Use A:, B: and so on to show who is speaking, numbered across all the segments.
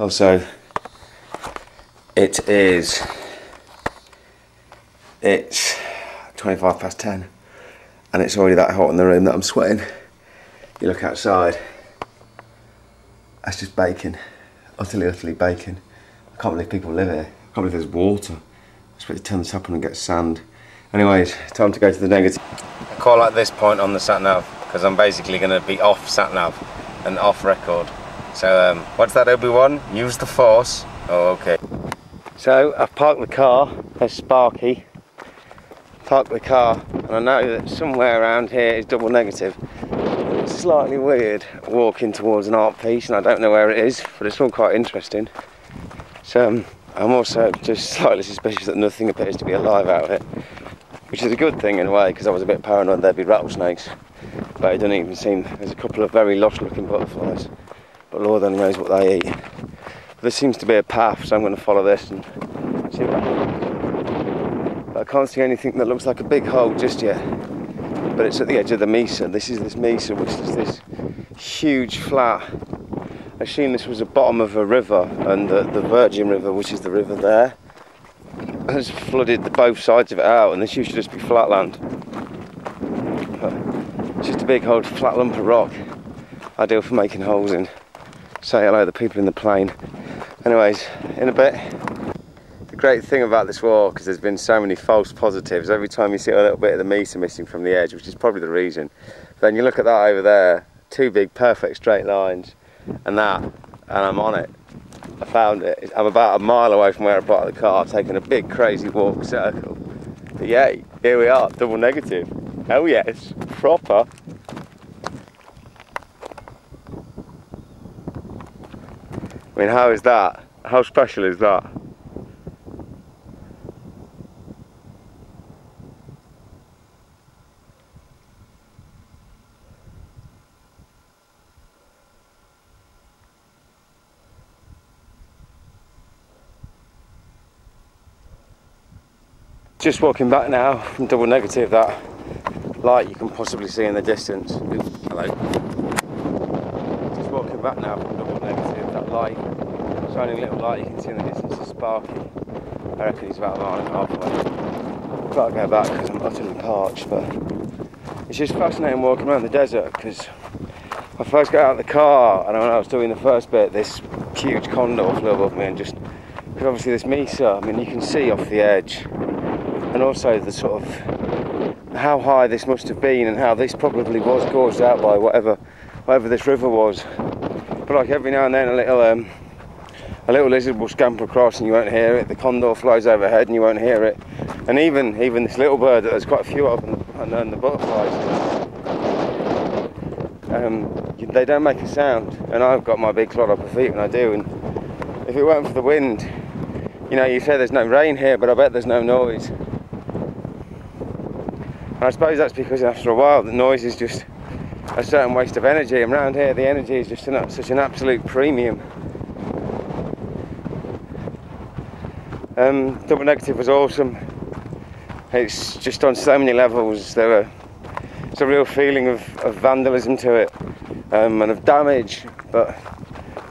A: Oh, also, it is it's 25 past 10 and it's already that hot in the room that I'm sweating. You look outside, that's just baking, utterly, utterly baking. I can't believe people live here. I can't believe there's water. I suppose to turn tap on and get sand. Anyways, time to go to the negative. I call at this point on the sat nav because I'm basically going to be off sat nav and off record. So, um, what's that, Obi-Wan? Use the force. Oh, okay. So, I've parked the car. There's Sparky. Parked the car, and I know that somewhere around here is double negative. It's slightly weird walking towards an art piece, and I don't know where it is, but it's all quite interesting. So, um, I'm also just slightly suspicious that nothing appears to be alive out here, which is a good thing in a way, because I was a bit paranoid there'd be rattlesnakes. But it doesn't even seem, there's a couple of very lost looking butterflies but Lord only knows what they eat. But there seems to be a path, so I'm going to follow this and see what happens. But I can't see anything that looks like a big hole just yet. But it's at the edge of the mesa. This is this mesa, which is this huge flat. I assume this was the bottom of a river, and the, the Virgin River, which is the river there, has flooded the, both sides of it out, and this used to just be flat land. It's just a big old flat lump of rock, ideal for making holes in say hello to the people in the plane. Anyways, in a bit. The great thing about this walk is there's been so many false positives. Every time you see a little bit of the meter missing from the edge, which is probably the reason, then you look at that over there, two big perfect straight lines, and that, and I'm on it. I found it. I'm about a mile away from where I parked the car, taking a big crazy walk circle. But yay, here we are, double negative. Oh yes, proper. I mean, how is that? How special is that? Just walking back now from double negative, that light you can possibly see in the distance. hello. Just walking back now from double negative, light shining little light you can see in the distance is sparky. I reckon he's about a mile and a half away. I've got to go back because I'm utterly parched, but it's just fascinating walking around the desert because I first got out of the car and when I was doing the first bit, this huge condor flew above me and just, because obviously this mesa, I mean, you can see off the edge and also the sort of how high this must have been and how this probably was caused out by whatever whatever this river was. But like every now and then a little um, a little lizard will scamper across and you won't hear it. The condor flies overhead and you won't hear it. And even even this little bird there's quite a few of, them, and then the butterflies, um, they don't make a sound. And I've got my big clod up of feet when I do. And if it weren't for the wind, you know, you say there's no rain here, but I bet there's no noise. And I suppose that's because after a while the noise is just a certain waste of energy. And around here, the energy is just an, such an absolute premium. Um, double negative was awesome. It's just on so many levels. There were it's a real feeling of, of vandalism to it um, and of damage, but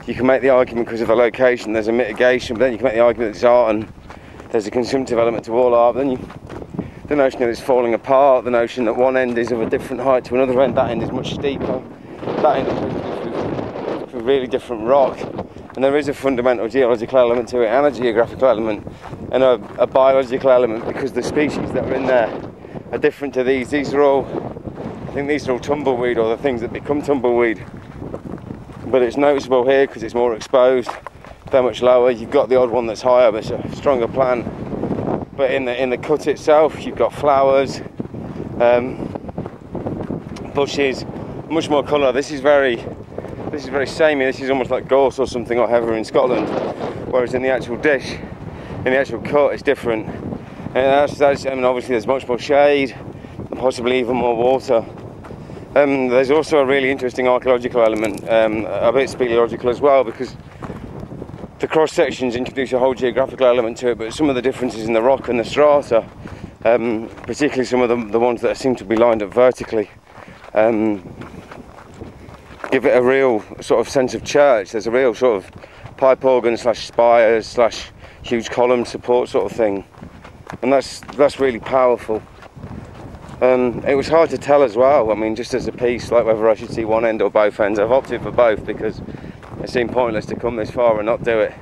A: you can make the argument because of the location. There's a mitigation, but then you can make the argument that it's art and there's a consumptive element to all art. But then you, the notion that it's falling apart, the notion that one end is of a different height to another end, that end is much steeper, that end is a really different rock and there is a fundamental geological element to it and a geographical element and a, a, biological element because the species that are in there are different to these. These are all, I think these are all tumbleweed or the things that become tumbleweed. But it's noticeable here because it's more exposed, they're much lower. You've got the odd one that's higher, but it's a stronger plant. But in the in the cut itself, you've got flowers, um, bushes, much more colour. This is very this is very samey, this is almost like gorse or something or heather in Scotland. Whereas in the actual dish, in the actual cut, it's different. And that's, that's I mean, obviously there's much more shade, and possibly even more water. Um, there's also a really interesting archaeological element, um, a bit speleological as well, because the cross sections introduce a whole geographical element to it, but some of the differences in the rock and the strata, um, particularly some of the, the ones that seem to be lined up vertically, um, give it a real sort of sense of church. There's a real sort of pipe organ slash spires slash huge column support sort of thing, and that's that's really powerful. Um, it was hard to tell as well. I mean, just as a piece, like whether I should see one end or both ends. I've opted for both because it seemed pointless to come this far and not do it.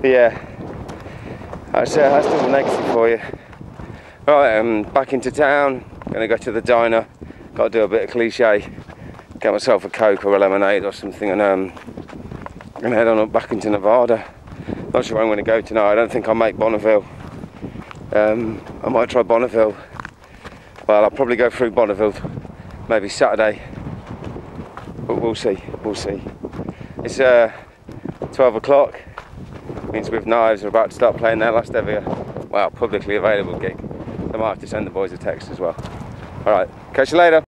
A: But yeah, that's, uh, that's still the next negative for you. Right, I'm back into town. Gonna go to the diner. Got to do a bit of cliche. Get myself a coke or a lemonade or something, and um, gonna head on up back into Nevada. Not sure where I'm gonna go tonight. I don't think I'll make Bonneville. Um, I might try Bonneville. Well, I'll probably go through Bonneville maybe Saturday. But we'll see. We'll see. It's uh, 12 o'clock. Means with knives we're about to start playing their last ever, well, publicly available gig. I might have to send the boys a text as well. All right, catch you later.